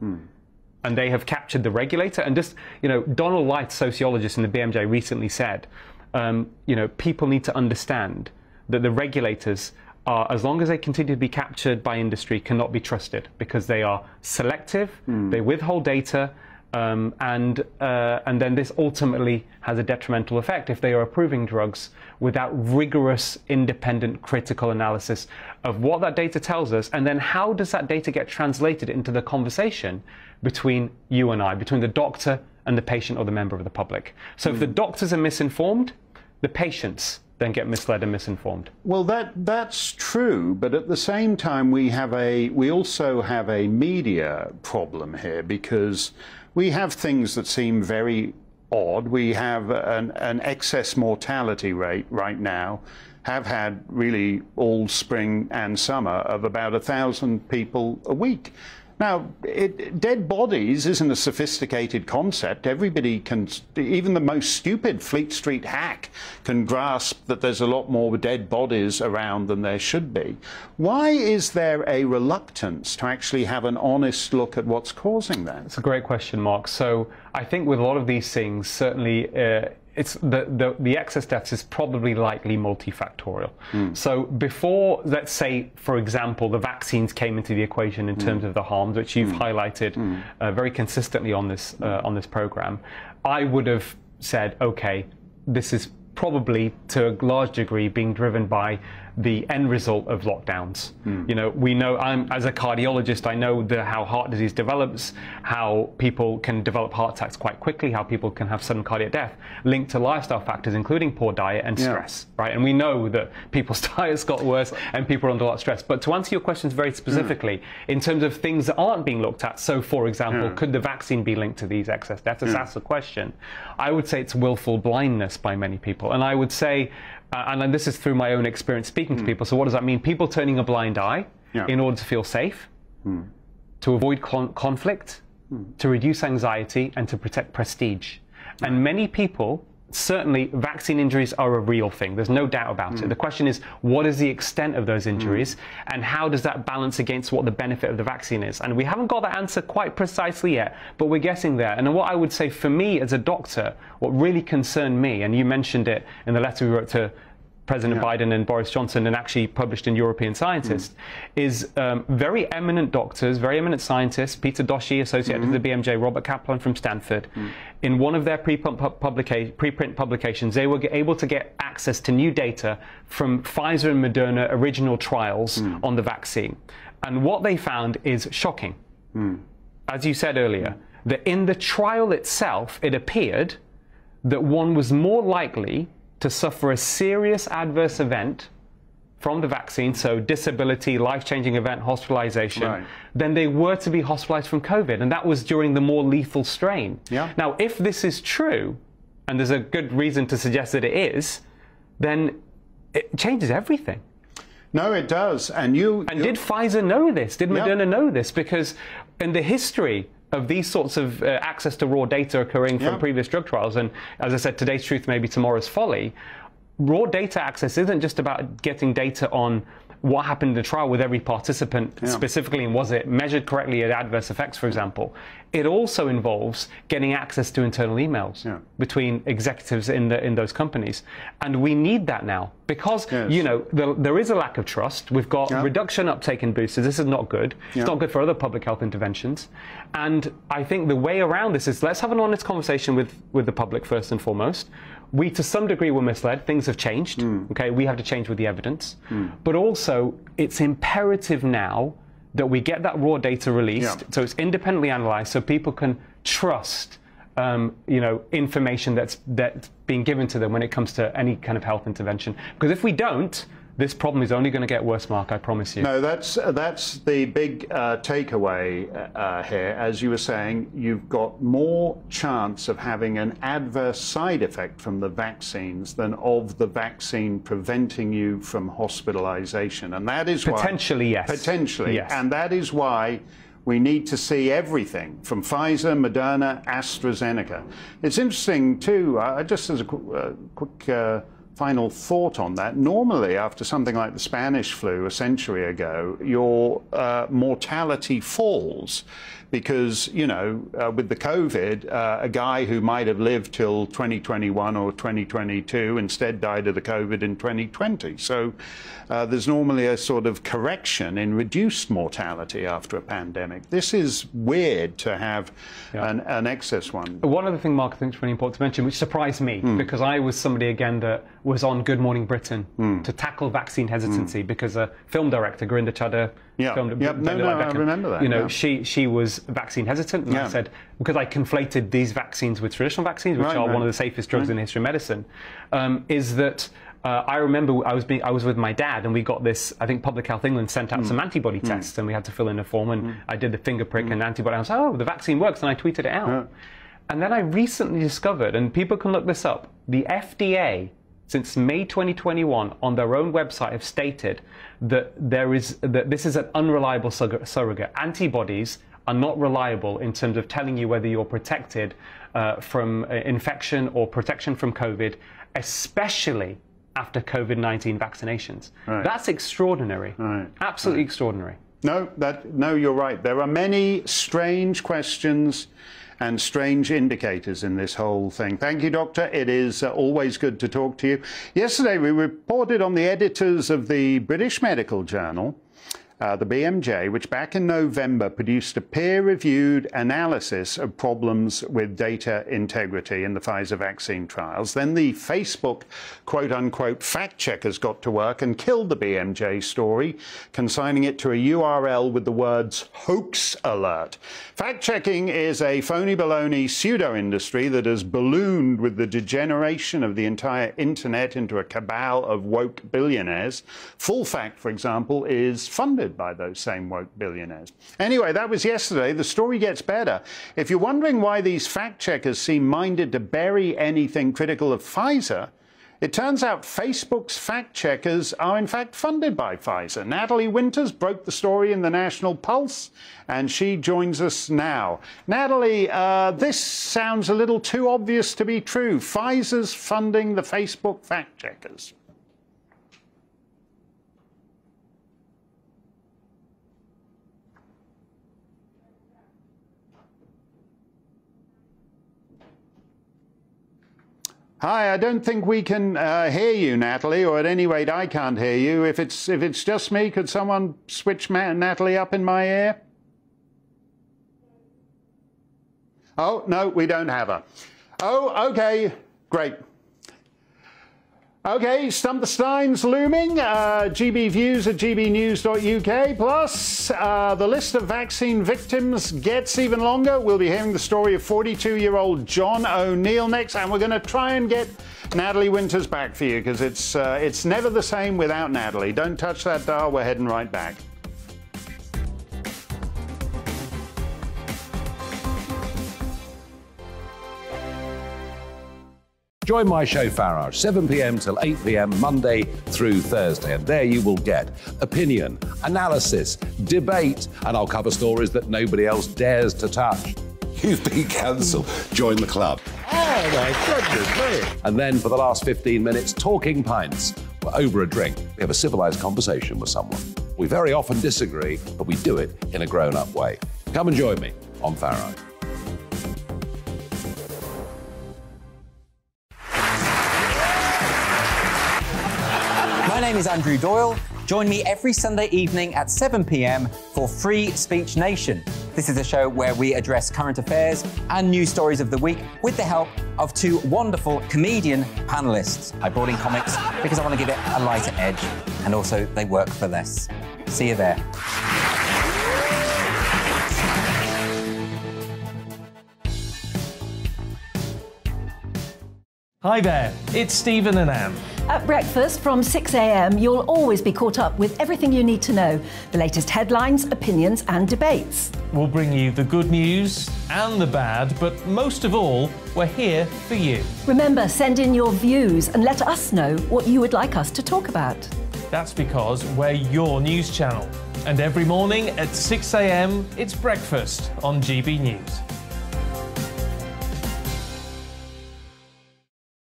And they have captured the regulator. And just, you know, Donald Light, sociologist in the BMJ, recently said, um, you know, people need to understand that the regulators are, as long as they continue to be captured by industry, cannot be trusted because they are selective, they withhold data, Um, and uh, and then this ultimately has a detrimental effect if they are approving drugs without rigorous, independent, critical analysis of what that data tells us, and then how does that data get translated into the conversation between you and I, between the doctor and the patient or the member of the public. So if the doctors are misinformed, the patients then get misled and misinformed. Well, that that's true, but at the same time, we have a we also have a media problem here because we have things that seem very odd. We have an, an excess mortality rate right now. Have had really all spring and summer of about a thousand people a week. Now, it, dead bodies isn't a sophisticated concept. Everybody can, even the most stupid Fleet Street hack can grasp that there's a lot more dead bodies around than there should be. Why is there a reluctance to actually have an honest look at what's causing that? It's a great question, Mark. So I think with a lot of these things, certainly. Uh, it's the, the, the, excess deaths is probably likely multifactorial. Mm. So before, let's say, for example, the vaccines came into the equation in mm. terms of the harms, which you've mm. highlighted hmm. uh, very consistently on this uh, on this program, I would have said, okay, this is probably to a large degree being driven by the end result of lockdowns. Mm. You know, we know, I'm, as a cardiologist, I know the, how heart disease develops, how people can develop heart attacks quite quickly, how people can have sudden cardiac death, linked to lifestyle factors, including poor diet and yeah. stress, right? And we know that people's diets got worse and people are under a lot of stress. But to answer your questions very specifically, mm. in terms of things that aren't being looked at, so for example, yeah. could the vaccine be linked to these excess deaths? Yeah. That's the question. I would say it's willful blindness by many people. And I would say and this is through my own experience speaking mm. to hmm. people. So, what does that mean? People turning a blind eye yeah. in order to feel safe, mm. to avoid con- conflict, mm. to reduce anxiety, and to protect prestige. And many people certainly vaccine injuries are a real thing. There's no doubt about mm. it. The question is, what is the extent of those injuries mm. and how does that balance against what the benefit of the vaccine is? And we haven't got that answer quite precisely yet, but we're getting there. And what I would say for me as a doctor, what really concerned me, and you mentioned it in the letter we wrote to President yeah. Biden and Boris Johnson and actually published in European Scientist, mm. is um, very eminent doctors, very eminent scientists, Peter Doshi, associated mm-hmm. with the BMJ, Robert Kaplan from Stanford. Mm. In one of their publica- preprint publications, they were able to get access to new data from Pfizer and Moderna original trials mm. on the vaccine. And what they found is shocking. Mm. As you said earlier, that in the trial itself, it appeared that one was more likely to suffer a serious adverse event from the vaccine, so disability, life changing event, hospitalization, right. then they were to be hospitalized from COVID. And that was during the more lethal strain. Yeah. Now, if this is true, and there's a good reason to suggest that it is, then it changes everything. No, it does. And you. And did Pfizer know this? Did Moderna yeah. know this? Because in the history of these sorts of uh, access to raw data occurring from yeah. previous drug trials. And as I said, today's truth may be tomorrow's folly. Raw data access isn't just about getting data on what happened in the trial with every participant yeah. specifically, and was it measured correctly at adverse effects, for example. It also involves getting access to internal emails yeah. between executives in the, in those companies, and we need that now because yes. you know the, there is a lack of trust. We've got yeah. reduction uptake in boosters. This is not good. It's not good for other public health interventions, and I think the way around this is let's have an honest conversation with with the public first and foremost we to some degree were misled. Things have changed. Mm. Okay, we have to change with the evidence. Mm. But also, it's imperative now that we get that raw data released, yeah. so it's independently analyzed, so people can trust. Um, you know, information that's that's being given to them when it comes to any kind of health intervention. Because if we don't, this problem is only going to get worse, Mark. I promise you. No, that's that's the big uh, takeaway uh, here. As you were saying, you've got more chance of having an adverse side effect from the vaccines than of the vaccine preventing you from hospitalisation, and that is potentially why, yes, potentially, yes, and that is why. We need to see everything from Pfizer, Moderna, AstraZeneca. It's interesting, too, uh, just as a qu- uh, quick uh, final thought on that. Normally, after something like the Spanish flu a century ago, your uh, mortality falls because, you know, uh, with the COVID, uh, a guy who might have lived till 2021 or 2022 instead died of the COVID in 2020. So uh, there's normally a sort of correction in reduced mortality after a pandemic. This is weird to have yeah. an, an, excess one. One other thing, Mark, I think is really important to mention, which surprised me, mm. because I was somebody again that was on Good Morning Britain mm. to tackle vaccine hesitancy, mm. because a film director, Gurinder Chadha, yeah. filmed yep. No, no, I remember that. You know, yeah. she she was vaccine hesitant, and yeah. I said because I conflated these vaccines with traditional vaccines, which right, are right. one of the safest drugs right. in the history of medicine, um, is that uh, I remember I was being, I was with my dad, and we got this. I think Public Health England sent out mm. some antibody mm. tests, and we had to fill in a form, and mm. I did the finger prick and antibody. I was like, oh, the vaccine works, and I tweeted it out. And then I recently discovered, and people can look this up, the FDA since May 2021 on their own website have stated that there is that this is an unreliable surrogate. Antibodies are not reliable in terms of telling you whether you're protected uh, from uh, infection or protection from COVID, especially after COVID 19 vaccinations. Right. That's extraordinary. Right. Absolutely right. extraordinary. No, that, no, you're right. There are many strange questions and strange indicators in this whole thing. Thank you, Doctor. It is uh, always good to talk to you. Yesterday, we reported on the editors of the British Medical Journal uh, the BMJ, which back in November produced a peer reviewed analysis of problems with data integrity in the Pfizer vaccine trials. Then the Facebook quote unquote fact checkers got to work and killed the BMJ story, consigning it to a URL with the words hoax alert. Fact checking is a phony baloney pseudo industry that has ballooned with the degeneration of the entire internet into a cabal of woke billionaires. Full fact, for example, is funded funded by those same woke billionaires. Anyway, that was yesterday. The story gets better. If you're wondering why these fact checkers seem minded to bury anything critical of Pfizer, it turns out Facebook's fact checkers are in fact funded by Pfizer. Natalie Winters broke the story in the National Pulse, and she joins us now. Natalie, uh, this sounds a little too obvious to be true. Pfizer's funding the Facebook fact checkers. Hi, I don't think we can uh, hear you, Natalie, or at any rate, I can't hear you. If it's if it's just me, could someone switch Ma Natalie up in my ear? Oh no, we don't have her. Oh, okay, great. Okay, Stump the Steyn's looming. Uh, GB Views at gbnews.uk. Plus, uh, the list of vaccine victims gets even longer. We'll be hearing the story of 42 year old John O'Neill next, and we're going to try and get Natalie Winters back for you because it's, uh, it's never the same without Natalie. Don't touch that dial, we're heading right back. Join my show Farage, 7 pm till 8 pm, Monday through Thursday. And there you will get opinion, analysis, debate, and I'll cover stories that nobody else dares to touch. You've been cancelled. Join the club. Oh my goodness And then for the last 15 minutes, talking pints. We're over a drink. We have a civilized conversation with someone. We very often disagree, but we do it in a grown up way. Come and join me on Farage. Name is Andrew Doyle. Join me every Sunday evening at 7 pm for Free Speech Nation. This is a show where we address current affairs and news stories of the week with the help of two wonderful comedian panelists. I brought in comics because I want to give it a lighter edge and also they work for less. See you there. Hi there, it's Stephen and Anne. At breakfast from 6am, you'll always be caught up with everything you need to know the latest headlines, opinions, and debates. We'll bring you the good news and the bad, but most of all, we're here for you. Remember, send in your views and let us know what you would like us to talk about. That's because we're your news channel. And every morning at 6am, it's breakfast on GB News.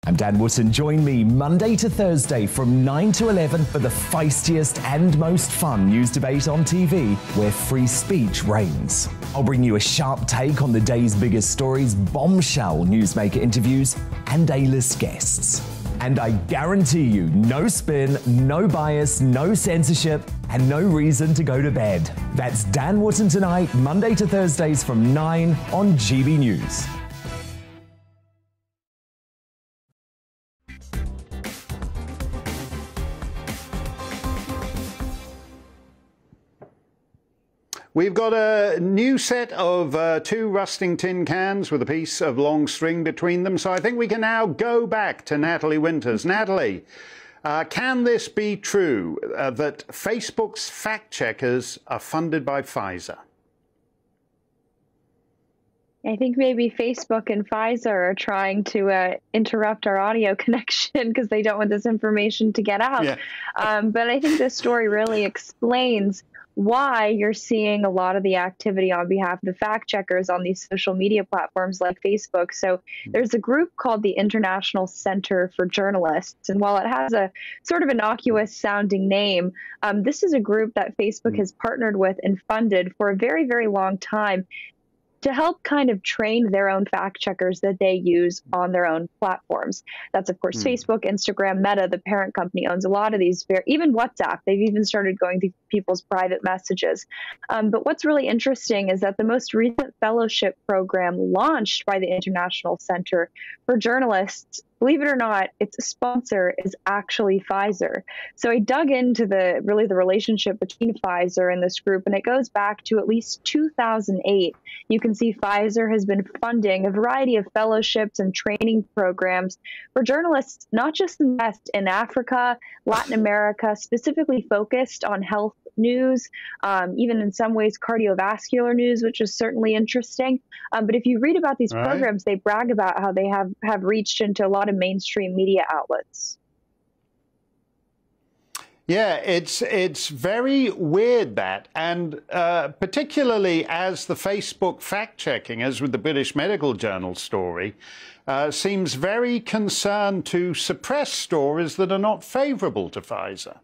I'm Dan Wootton. Join me Monday to Thursday from 9 to 11 for the feistiest and most fun news debate on TV where free speech reigns. I'll bring you a sharp take on the day's biggest stories, bombshell newsmaker interviews, and A-list guests. And I guarantee you, no spin, no bias, no censorship, and no reason to go to bed. That's Dan Wootton tonight, Monday to Thursdays from 9 on GB News. We've got a new set of uh, two rusting tin cans with a piece of long string between them. So I think we can now go back to Natalie Winters. Natalie, uh, can this be true uh, that Facebook's fact checkers are funded by Pfizer? I think maybe Facebook and Pfizer are trying to uh, interrupt our audio connection because they don't want this information to get out. Yeah. Um, but I think this story really explains why you're seeing a lot of the activity on behalf of the fact checkers on these social media platforms like Facebook. So there's a group called the International Center for Journalists. And while it has a sort of innocuous sounding name, um, this is a group that Facebook has partnered with and funded for a very, very long time to help kind of train their own fact checkers that they use on their own platforms. That's, of course, mm. Facebook, Instagram, Meta, the parent company owns a lot of these, even WhatsApp. They've even started going through people's private messages. Um, but what's really interesting is that the most recent fellowship program launched by the International Center for Journalists believe it or not, its sponsor is actually Pfizer. So I dug into the really the relationship between Pfizer and this group, and it goes back to at least 2008. You can see Pfizer has been funding a variety of fellowships and training programs for journalists, not just in the West, in Africa, Latin America, specifically focused on health news, um, even in some ways cardiovascular news, which is certainly interesting. Um, but if you read about these right. programs, they brag about how they have, have reached into a lot of mainstream media outlets. Yeah, it's it's very weird that, and uh, particularly as the Facebook fact checking, as with the British Medical Journal story, uh, seems very concerned to suppress stories that are not favourable to Pfizer.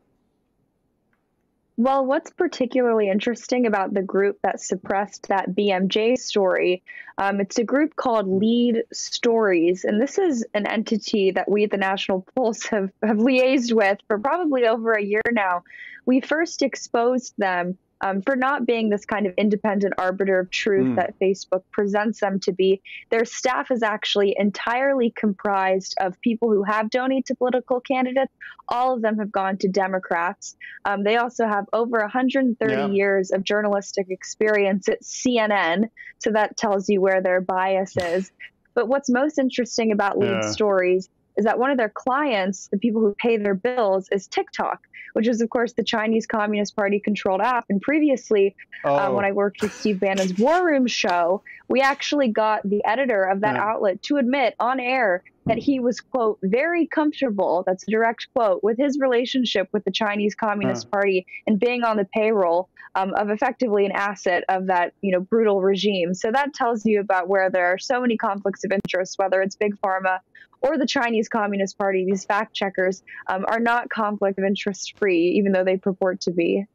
Well, what's particularly interesting about the group that suppressed that BMJ story, um, it's a group called Lead Stories. And this is an entity that we at the National Pulse have, have liaised with for probably over a year now. We first exposed them um, for not being this kind of independent arbiter of truth mm. that Facebook presents them to be. Their staff is actually entirely comprised of people who have donated to political candidates. All of them have gone to Democrats. Um, they also have over 130 yeah. years of journalistic experience at CNN, so that tells you where their bias is. But what's most interesting about lead yeah. stories is that one of their clients, the people who pay their bills, is TikTok, which is, of course, the Chinese Communist Party controlled app. And previously, uh, oh. when I worked with Steve Bannon's War Room show, we actually got the editor of that yeah. outlet to admit on air that he was, quote, very comfortable, that's a direct quote, with his relationship with the Chinese Communist uh. Party and being on the payroll um, of effectively an asset of that, you know, brutal regime. So that tells you about where there are so many conflicts of interest, whether it's big pharma or the Chinese Communist Party, these fact checkers um, are not conflict of interest free, even though they purport to be.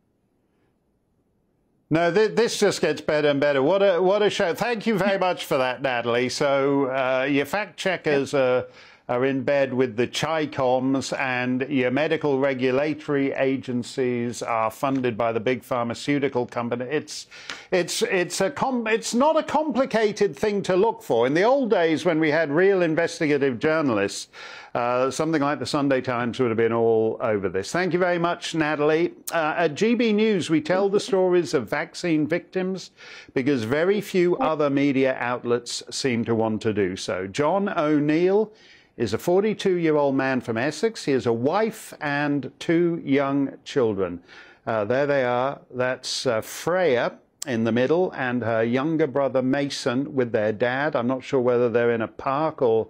No, th this just gets better and better. What a what a show! Thank you very much for that, Natalie. So uh, your fact checkers are are in bed with the CHICOMs, and your medical regulatory agencies are funded by the big pharmaceutical company. It's it's it's a it's not a complicated thing to look for. In the old days, when we had real investigative journalists. Uh, something like the Sunday Times would have been all over this. Thank you very much, Natalie. Uh, at GB News, we tell the stories of vaccine victims because very few other media outlets seem to want to do so. John O'Neill is a 42 year old man from Essex. He has a wife and two young children. Uh, there they are. That's uh, Freya in the middle and her younger brother Mason with their dad. I'm not sure whether they're in a park or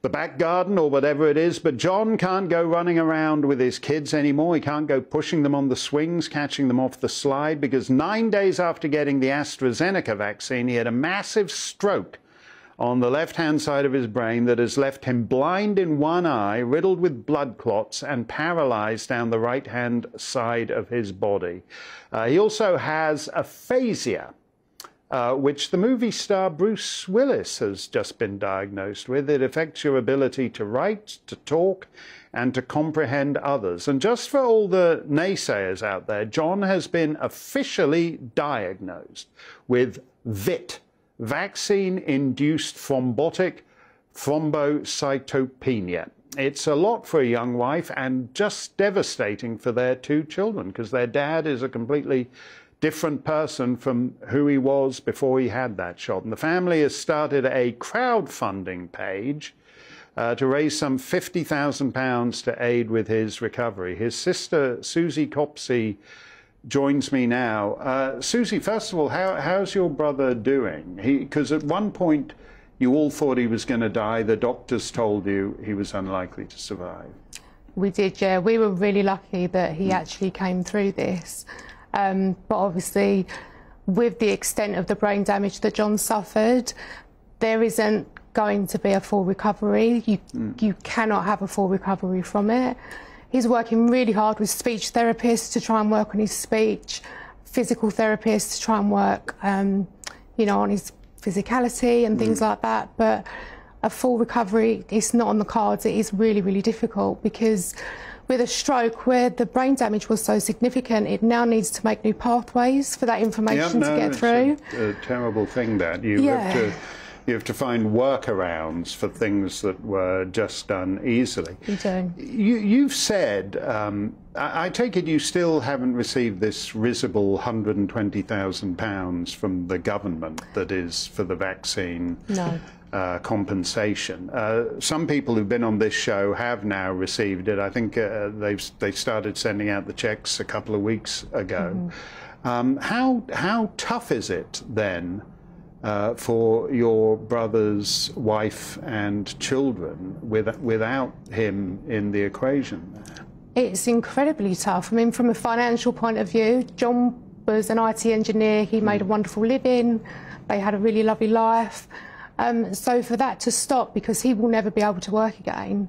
the back garden or whatever it is, but John can't go running around with his kids anymore. He can't go pushing them on the swings, catching them off the slide, because nine days after getting the AstraZeneca vaccine, he had a massive stroke on the left hand side of his brain that has left him blind in one eye, riddled with blood clots, and paralyzed down the right hand side of his body. Uh, he also has aphasia. Uh, which the movie star Bruce Willis has just been diagnosed with. It affects your ability to write, to talk, and to comprehend others. And just for all the naysayers out there, John has been officially diagnosed with VIT, vaccine induced thrombotic thrombocytopenia. It's a lot for a young wife and just devastating for their two children because their dad is a completely different person from who he was before he had that shot. And the family has started a crowdfunding page uh, to raise some £50,000 to aid with his recovery. His sister, Susie Copsey, joins me now. Uh, Susie, first of all, how, how's your brother doing? Because at one point you all thought he was going to die. The doctors told you he was unlikely to survive. We did, yeah. We were really lucky that he mm. actually came through this. Um, but obviously, with the extent of the brain damage that John suffered, there isn't going to be a full recovery. You, mm. you cannot have a full recovery from it. He's working really hard with speech therapists to try and work on his speech, physical therapists to try and work, um, you know, on his physicality and things mm. like that. But a full recovery is not on the cards. It is really, really difficult because with a stroke where the brain damage was so significant, it now needs to make new pathways for that information yeah, no, to get through. A, a terrible thing that you yeah. have to you have to find workarounds for things that were just done easily. You do. You, have said, um, I, I, take it you still haven't received this risible £120,000 from the government that is for the vaccine. No. Uh, compensation. Uh, some people who've been on this show have now received it. I think uh, they've they started sending out the checks a couple of weeks ago. Mm -hmm. um, how how tough is it then uh, for your brother's wife and children with, without him in the equation? It's incredibly tough. I mean, from a financial point of view, John was an IT engineer. He made a hmm. wonderful living. They had a really lovely life. Um, so for that to stop because he will never be able to work again,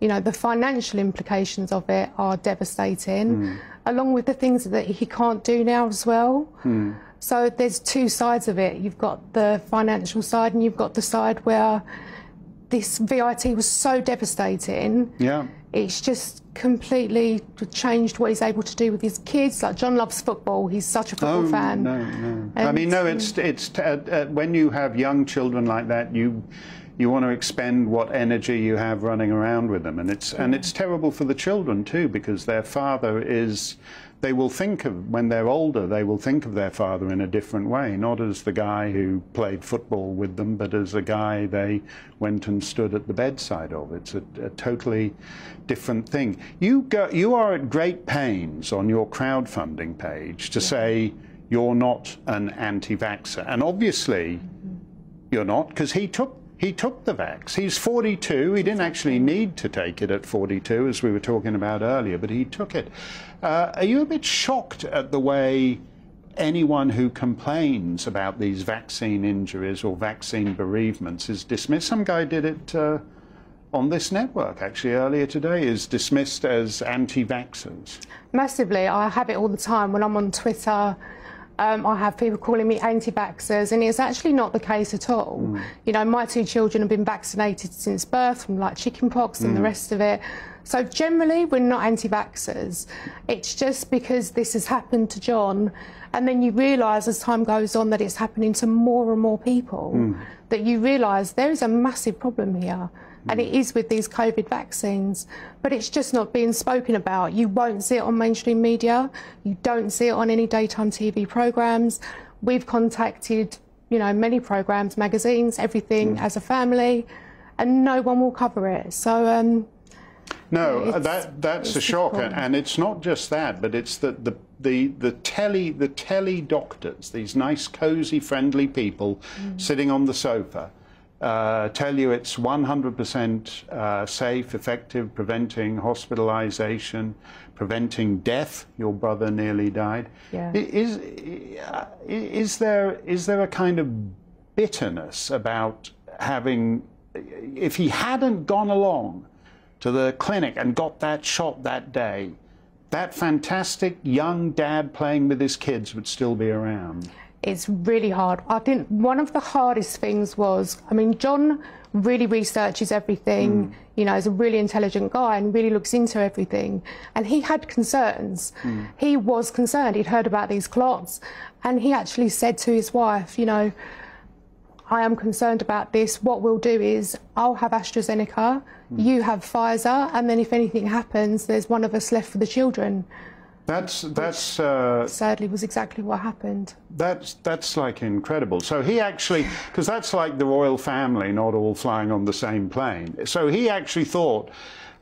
you know, the financial implications of it are devastating, mm. Along with the things that he can't do now as well. Mm. So there's two sides of it. You've got the financial side and you've got the side where this VIT was so devastating. Yeah. It's just completely changed what he's able to do with his kids. Like John loves football; he's such a football oh, fan. No, no. And I mean, no. It's it's uh, uh, when you have young children like that, you you want to expend what energy you have running around with them, and it's and it's terrible for the children too because their father is they will think of, when they're older, they will think of their father in a different way, not as the guy who played football with them, but as a guy they went and stood at the bedside of. It's a, a totally different thing. You, go, you are at great pains on your crowdfunding page to yeah. say you're not an anti vaxxer. And obviously, you're not, because he took he took the vax. He's 42. He didn't actually need to take it at 42, as we were talking about earlier, but he took it. Uh, are you a bit shocked at the way anyone who complains about these vaccine injuries or vaccine bereavements is dismissed? Some guy did it uh, on this network actually earlier today, is dismissed as anti vaxxers. Massively. I have it all the time when I'm on Twitter um, I have people calling me anti-vaxxers, and it's actually not the case at all. Mm. You know, my two children have been vaccinated since birth from like chickenpox and mm. the rest of it. So generally, we're not anti-vaxxers. It's just because this has happened to John, and then you realise as time goes on that it's happening to more and more people. Mm. That you realise there is a massive problem here and it is with these COVID vaccines, but it's just not being spoken about. You won't see it on mainstream media, you don't see it on any daytime TV programs. We've contacted, you know, many programs, magazines, everything mm. as a family, and no one will cover it. So, um, no, that that's a shock, and it's not just that, but it's that the the the telly the telly doctors, these nice, cosy, friendly people mm. sitting on the sofa uh, tell you it's 100% uh, safe, effective, preventing hospitalization, preventing death. Your brother nearly died. Yeah. Is, is, there, is there a kind of bitterness about having, if he hadn't gone along to the clinic and got that shot that day, that fantastic young dad playing with his kids would still be around. It's really hard. I think one of the hardest things was, I mean, John really researches everything, mm. you know, is a really intelligent guy and really looks into everything. And he had concerns. Mm. He was concerned. He'd heard about these clots. And he actually said to his wife, you know, I am concerned about this. What we'll do is I'll have AstraZeneca, mm. you have Pfizer, and then if anything happens, there's one of us left for the children. That's that's uh, sadly was exactly what happened. That's that's like incredible. So he actually, because that's like the royal family, not all flying on the same plane. So he actually thought,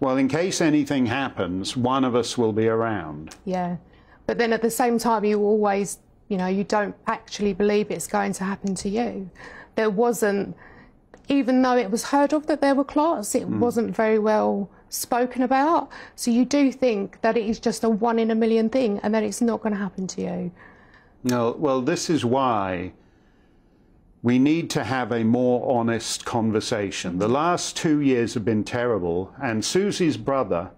well, in case anything happens, one of us will be around. Yeah, but then at the same time, you always, you know, you don't actually believe it's going to happen to you. There wasn't, even though it was heard of that there were clots, it mm. wasn't very well spoken about. So you do think that it is just a one in a million thing and that it's not going to happen to you. No, well, this is why we need to have a more honest conversation. The last two years have been terrible, and Susie's brother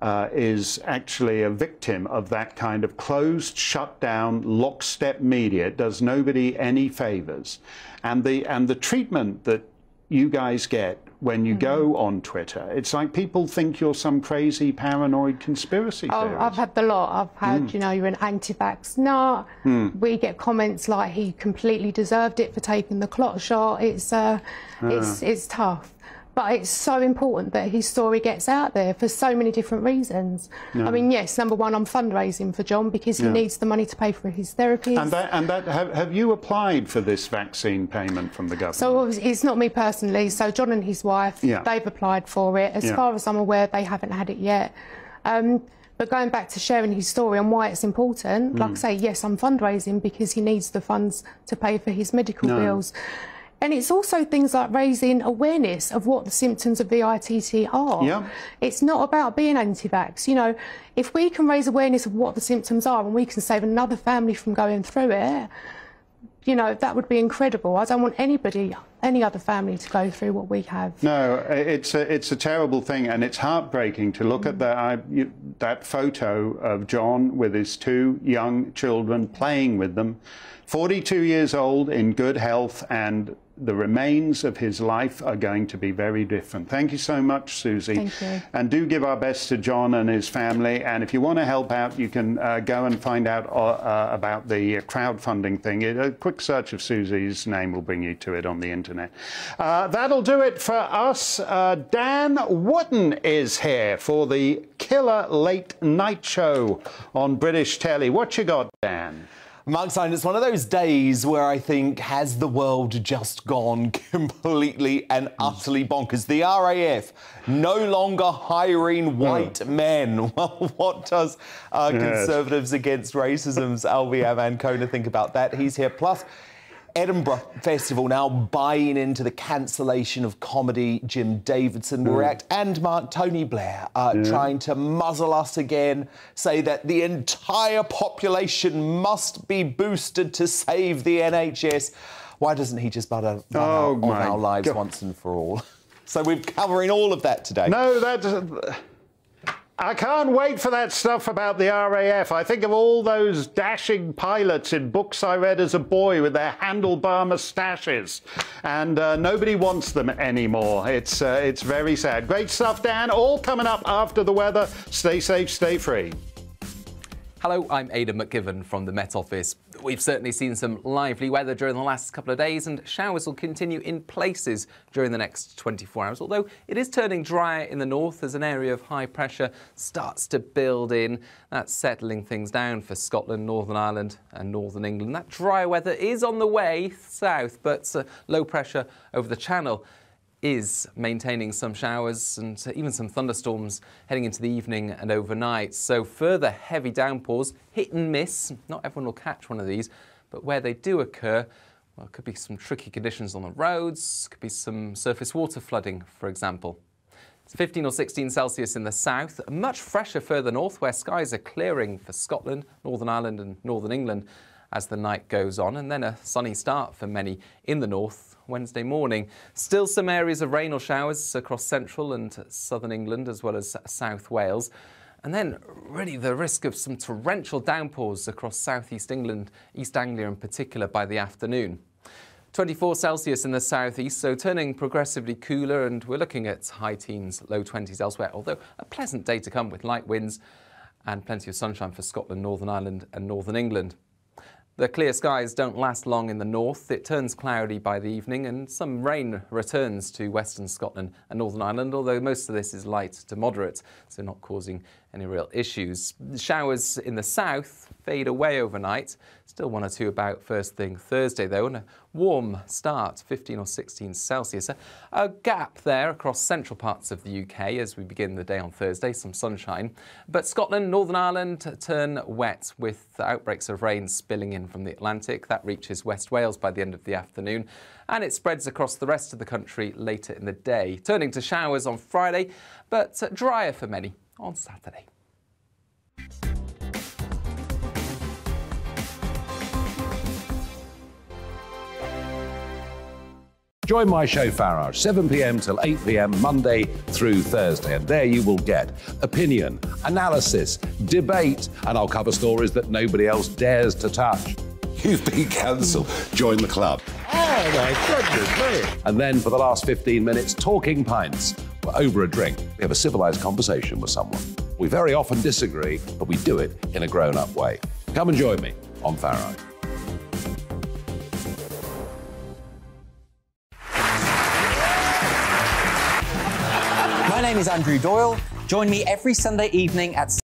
uh, is actually a victim of that kind of closed, shut down, lockstep media. It does nobody any favors. And the, and the treatment that you guys get when you mm. go on Twitter. It's like people think you're some crazy paranoid conspiracy oh, theorist. I've had the lot. I've had, mm. you know, you're an anti-vax. No, mm. we get comments like he completely deserved it for taking the clot shot. It's, uh, it's, it's tough. But it's so important that his story gets out there for so many different reasons. Yeah. I mean, yes, number one, I'm fundraising for John because he yeah. needs the money to pay for his therapies. And that, and that have, have, you applied for this vaccine payment from the government? So it's not me personally. So John and his wife, yeah. they've applied for it. As far as I'm aware, they haven't had it yet. Um, but going back to sharing his story and why it's important, mm. like I say, yes, I'm fundraising because he needs the funds to pay for his medical no. bills. And it's also things like raising awareness of what the symptoms of VITT are. Yeah. It's not about being anti-vax. You know, if we can raise awareness of what the symptoms are and we can save another family from going through it, you know, that would be incredible. I don't want anybody, any other family to go through what we have. No, it's a, it's a terrible thing and it's heartbreaking to look mm. at that, I, you, that photo of John with his two young children playing with them. 42 years old, in good health, and the remains of his life are going to be very different. Thank you so much, Susie. Thank you. And do give our best to John and his family. And if you want to help out, you can uh, go and find out uh, uh about the crowdfunding thing. A quick search of Susie's name will bring you to it on the internet. Uh, that'll do it for us. Uh, Dan Wootton is here for the Killer Late Night Show on British telly. What you got, Dan? Mark Steyn, it's one of those days where I think, has the world just gone completely and utterly bonkers? The RAF no longer hiring white men. Well, what does uh, yes. Conservatives Against Racism's Albie Amankona think about that? He's here. Plus, Edinburgh Festival now buying into the cancellation of comedy. Jim Davidson will mm. react, and Mark Tony Blair uh, yeah. trying to muzzle us again, say that the entire population must be boosted to save the NHS. Why doesn't he just butter oh, our, our lives God. once and for all? so we're covering all of that today. No, that's. I can't wait for that stuff about the RAF. I think of all those dashing pilots in books I read as a boy with their handlebar moustaches, and uh, nobody wants them anymore. It's, uh, it's very sad. Great stuff, Dan. All coming up after the weather. Stay safe, stay free. Hello, I'm Aidan McGivern from the Met Office. We've certainly seen some lively weather during the last couple of days, and showers will continue in places during the next 24 hours. Although it is turning drier in the north as an area of high pressure starts to build in. That's settling things down for Scotland, Northern Ireland, and Northern England. That dry weather is on the way south, but uh, low pressure over the channel is maintaining some showers and even some thunderstorms heading into the evening and overnight. So further heavy downpours, hit and miss. Not everyone will catch one of these, but where they do occur, well, it could be some tricky conditions on the roads, could be some surface water flooding, for example. It's 15 or 16 Celsius in the south, much fresher further north where skies are clearing for Scotland, Northern Ireland and Northern England as the night goes on, and then a sunny start for many in the north Wednesday morning. Still some areas of rain or showers across central and southern England as well as South Wales. And then, really, the risk of some torrential downpours across southeast England, East Anglia in particular, by the afternoon. 24 Celsius in the southeast, so turning progressively cooler, and we're looking at high teens, low 20s elsewhere, although a pleasant day to come with light winds and plenty of sunshine for Scotland, Northern Ireland, and Northern England. The clear skies don't last long in the north. It turns cloudy by the evening and some rain returns to western Scotland and Northern Ireland, although most of this is light to moderate, so not causing any real issues. Showers in the south fade away overnight. Still one or two about first thing Thursday, though, and a warm start, 15 or 16 Celsius. A, a, gap there across central parts of the UK as we begin the day on Thursday, some sunshine. But Scotland, Northern Ireland turn wet with outbreaks of rain spilling in from the Atlantic. That reaches West Wales by the end of the afternoon, and it spreads across the rest of the country later in the day, turning to showers on Friday, but uh, drier for many on Saturday. Join my show Farage, 7 pm till 8 pm, Monday through Thursday. And there you will get opinion, analysis, debate, and I'll cover stories that nobody else dares to touch. You've been cancelled. Join the club. Oh my goodness me. And then for the last 15 minutes, talking pints. Over a drink, we have a civilized conversation with someone. We very often disagree, but we do it in a grown up way. Come and join me on Farage. My name is Andrew Doyle. Join me every Sunday evening at